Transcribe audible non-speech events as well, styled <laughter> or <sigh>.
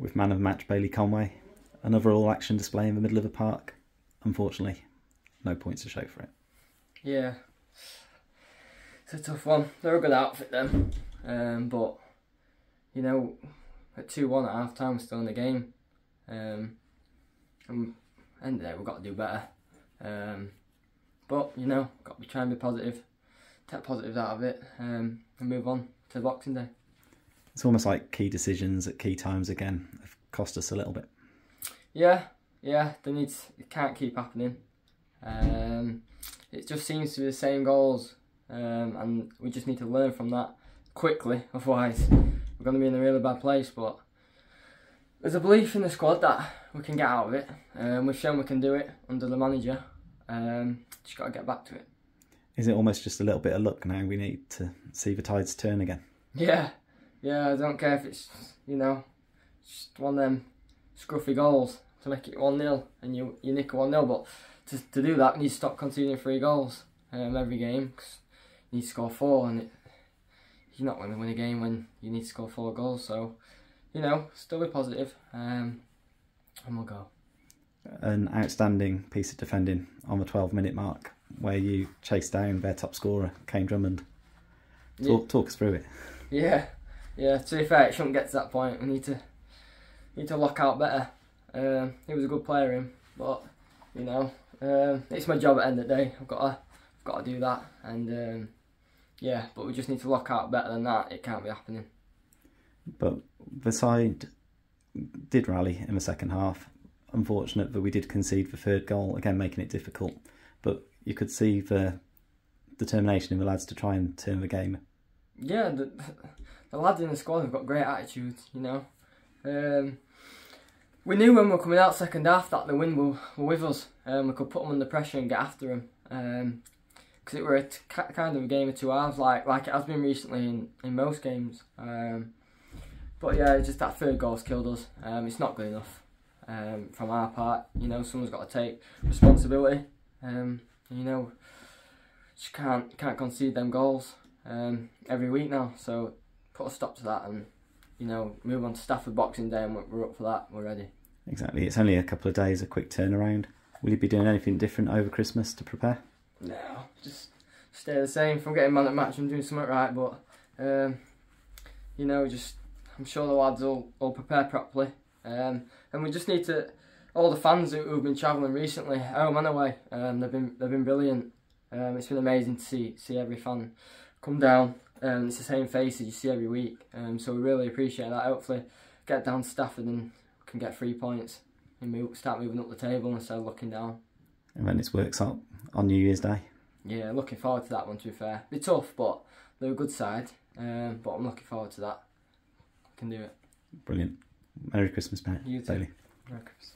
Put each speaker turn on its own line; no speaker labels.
with man of the match Bailey Conway. Another all action display in the middle of the park. Unfortunately, no points to show for it.
Yeah, it's a tough one. They're a good outfit, then, um, but you know, at two one at half time, still in the game. Um, and end of the day, we've got to do better. Um, but you know, got to be trying to be positive, take positives out of it, um, and move on to Boxing Day.
It's almost like key decisions at key times again have cost us a little bit.
Yeah, yeah, they need. It can't keep happening. Um, it just seems to be the same goals, um, and we just need to learn from that quickly. <laughs> Otherwise, we're going to be in a really bad place. But there's a belief in the squad that we can get out of it. Um, we've shown we can do it under the manager. Um, just got to get back to it.
Is it almost just a little bit of luck now? We need to see the tides turn again.
Yeah, yeah. I don't care if it's you know just one of them scruffy goals to make it one 0 and you you nick a one 0 but to, to do that, you need to stop conceding three goals um, every game. Cause you need to score four, and it, you're not going to win a game when you need to score four goals. So, you know, still be positive, um, and we'll go.
An outstanding piece of defending on the 12 minute mark where you chased down their top scorer, Kane Drummond. Talk,
Yeah.
talk us through it.
Yeah, yeah. To be fair, it shouldn't get to that point. We need to need to lock out better. Um, he was a good player, him, but you know, um, it's my job at the end of the day. I've got to I've got to do that, and um, yeah. But we just need to lock out better than that. It can't be happening.
But the side did rally in the second half. Unfortunate that we did concede the third goal, again making it difficult. But you could see the determination in the lads to try and turn the game.
Yeah, the, the lads in the squad have got great attitudes. You know, um, we knew when we were coming out second half that the wind were, with us. Um, we could put them under pressure and get after them. Um 'cause because it were a kind of a game of two halves, like like it has been recently in, in most games. Um, but yeah, just that third goal's killed us. Um, it's not good enough um, from our part. You know, someone's got to take responsibility. Um, you know, just can't can't concede them goals um, every week now. So put a stop to that and you know move on to Stafford Boxing Day and we're, up for that. We're ready.
Exactly. It's only a couple of days, a quick turnaround. Will you be doing anything different over Christmas to prepare?
No, just stay the same. If I'm getting man at match, I'm doing something right. But um, you know, just I'm sure the lads will all prepare properly. Um, and we just need to. All the fans who, who've been travelling recently, home and away, um, they've been they've been brilliant. Um, it's been amazing to see see every fan come down. Um, it's the same faces you see every week. Um, so we really appreciate that. Hopefully, get down to Stafford and can get three points and move, start moving up the table instead of looking down.
And then it works out on New Year's Day.
Yeah, looking forward to that one. To be fair, be tough, but they're a good side. Um, but I'm looking forward to that. I Can do it.
Brilliant. Merry Christmas, mate.
You too.
Bailey.
Merry Christmas.